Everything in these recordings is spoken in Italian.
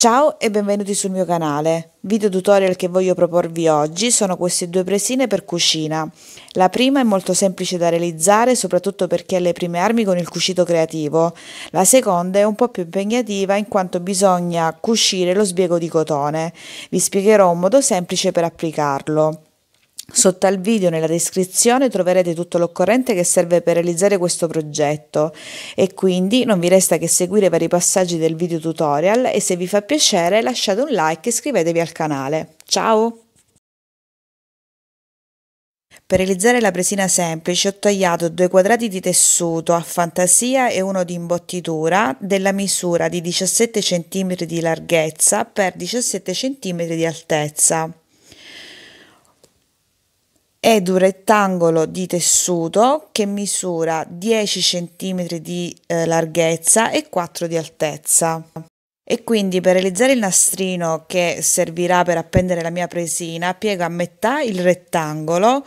Ciao e benvenuti sul mio canale. Video tutorial che voglio proporvi oggi sono queste due presine per cucina. La prima è molto semplice da realizzare soprattutto per chi ha le prime armi con il cucito creativo. La seconda è un po' più impegnativa in quanto bisogna cucire lo sbiego di cotone. Vi spiegherò un modo semplice per applicarlo. Sotto al video nella descrizione troverete tutto l'occorrente che serve per realizzare questo progetto e quindi non vi resta che seguire i vari passaggi del video tutorial e se vi fa piacere lasciate un like e iscrivetevi al canale. Ciao! Per realizzare la presina semplice ho tagliato due quadrati di tessuto a fantasia e uno di imbottitura della misura di 17 cm di larghezza per 17 cm di altezza ed un rettangolo di tessuto che misura 10 cm di eh, larghezza e 4 di altezza. E quindi per realizzare il nastrino che servirà per appendere la mia presina, piego a metà il rettangolo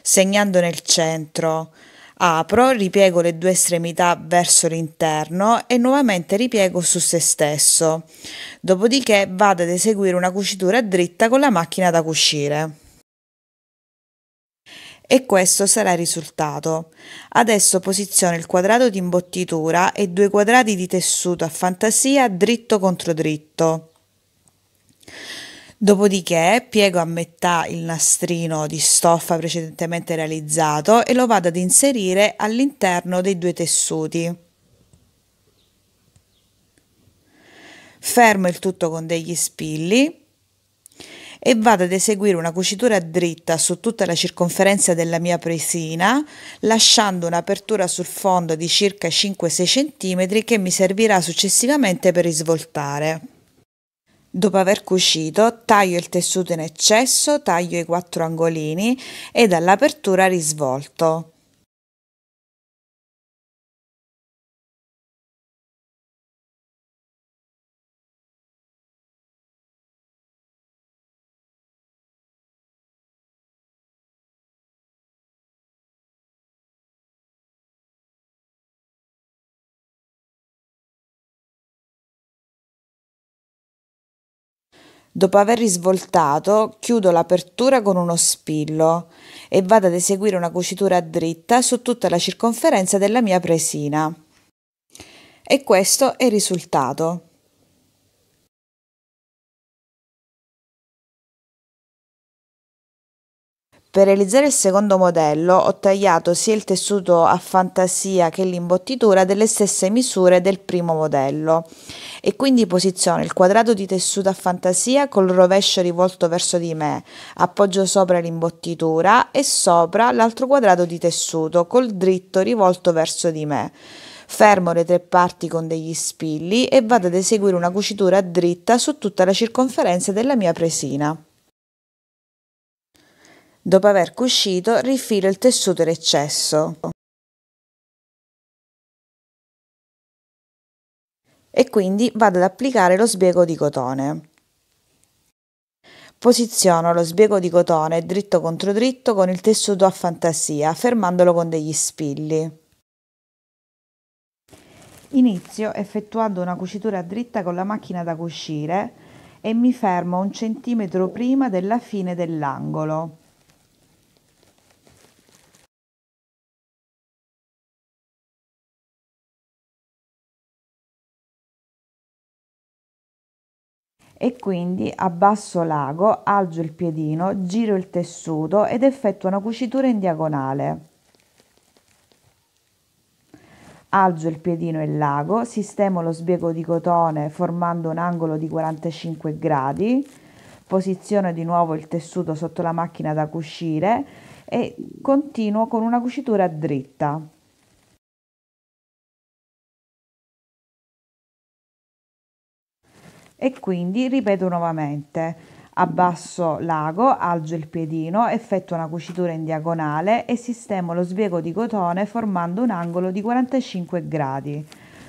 segnando nel centro. Apro, ripiego le due estremità verso l'interno e nuovamente ripiego su se stesso. Dopodiché vado ad eseguire una cucitura dritta con la macchina da cucire e questo sarà il risultato. Adesso posiziono il quadrato di imbottitura e due quadrati di tessuto a fantasia dritto contro dritto. Dopodiché piego a metà il nastrino di stoffa precedentemente realizzato e lo vado ad inserire all'interno dei due tessuti. Fermo il tutto con degli spilli e vado ad eseguire una cucitura dritta su tutta la circonferenza della mia presina lasciando un'apertura sul fondo di circa 5-6 cm che mi servirà successivamente per risvoltare. Dopo aver cucito taglio il tessuto in eccesso, taglio i quattro angolini e dall'apertura risvolto. Dopo aver risvoltato, chiudo l'apertura con uno spillo e vado ad eseguire una cucitura dritta su tutta la circonferenza della mia presina. E questo è il risultato. Per realizzare il secondo modello ho tagliato sia il tessuto a fantasia che l'imbottitura delle stesse misure del primo modello e quindi posiziono il quadrato di tessuto a fantasia col rovescio rivolto verso di me, appoggio sopra l'imbottitura e sopra l'altro quadrato di tessuto col dritto rivolto verso di me. Fermo le tre parti con degli spilli e vado ad eseguire una cucitura dritta su tutta la circonferenza della mia presina. Dopo aver cucito rifilo il tessuto in eccesso. E quindi vado ad applicare lo sbiego di cotone. Posiziono lo sbiego di cotone dritto contro dritto con il tessuto a fantasia, fermandolo con degli spilli. Inizio effettuando una cucitura dritta con la macchina da cucire e mi fermo un centimetro prima della fine dell'angolo. E quindi abbasso l'ago, alzo il piedino, giro il tessuto ed effettuo una cucitura in diagonale. Alzo il piedino e l'ago, sistemo lo sbiego di cotone formando un angolo di 45 gradi, posiziono di nuovo il tessuto sotto la macchina da cucire e continuo con una cucitura dritta. E quindi ripeto nuovamente abbasso l'ago, alzo il piedino, effettuo una cucitura in diagonale e sistemo lo sbiego di cotone formando un angolo di 45 gradi.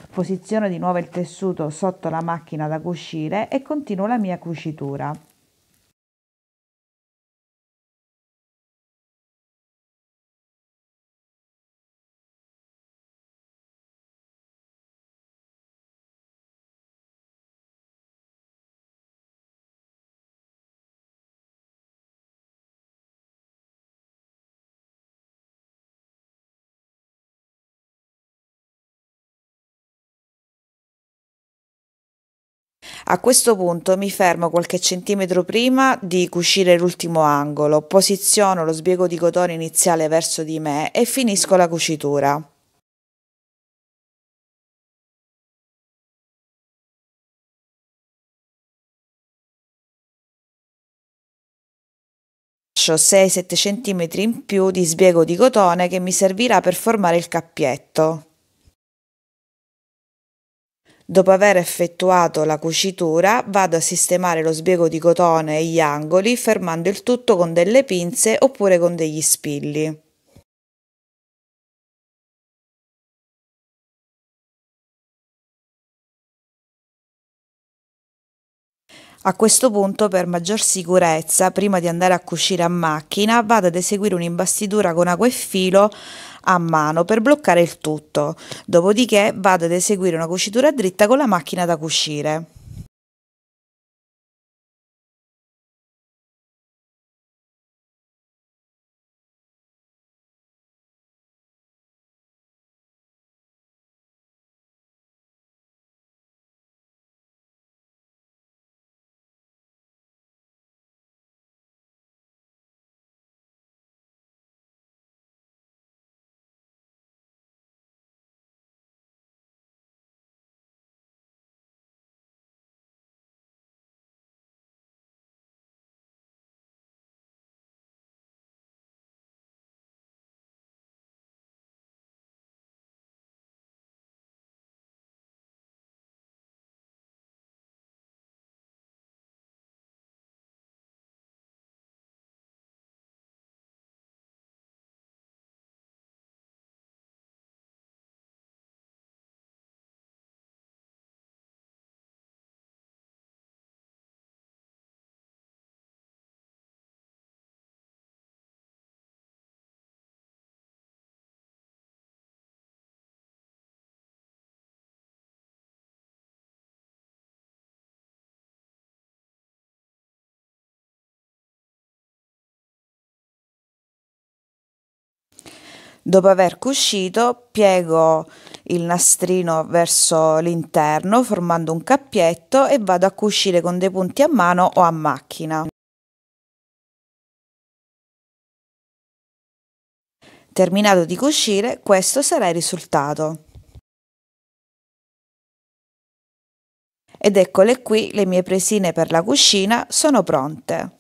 Posiziono di nuovo il tessuto sotto la macchina da cucire e continuo la mia cucitura. A questo punto mi fermo qualche centimetro prima di cucire l'ultimo angolo, posiziono lo sbiego di cotone iniziale verso di me e finisco la cucitura. lascio 6-7 cm in più di sbiego di cotone che mi servirà per formare il cappietto. Dopo aver effettuato la cucitura vado a sistemare lo sbiego di cotone e gli angoli fermando il tutto con delle pinze oppure con degli spilli. A questo punto, per maggior sicurezza, prima di andare a cucire a macchina, vado ad eseguire un'imbastitura con acqua e filo a mano per bloccare il tutto. Dopodiché vado ad eseguire una cucitura dritta con la macchina da cucire. Dopo aver cucito, piego il nastrino verso l'interno formando un cappietto e vado a cucire con dei punti a mano o a macchina. Terminato di cucire, questo sarà il risultato. Ed eccole qui le mie presine per la cucina sono pronte.